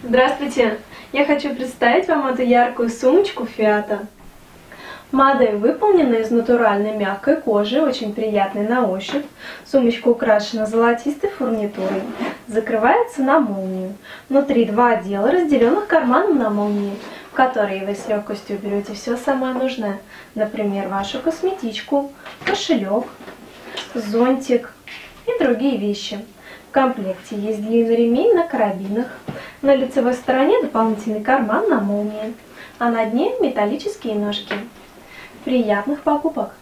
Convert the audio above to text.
Здравствуйте! Я хочу представить вам эту яркую сумочку Фиата. Модель выполнена из натуральной мягкой кожи, очень приятной на ощупь. Сумочка украшена золотистой фурнитурой. Закрывается на молнию. Внутри два отдела, разделенных карманом на молнии, в которые вы с легкостью уберете все самое нужное. Например, вашу косметичку, кошелек, зонтик и другие вещи. В комплекте есть длинный ремень на карабинах. На лицевой стороне дополнительный карман на молнии, а на дне металлические ножки. Приятных покупок!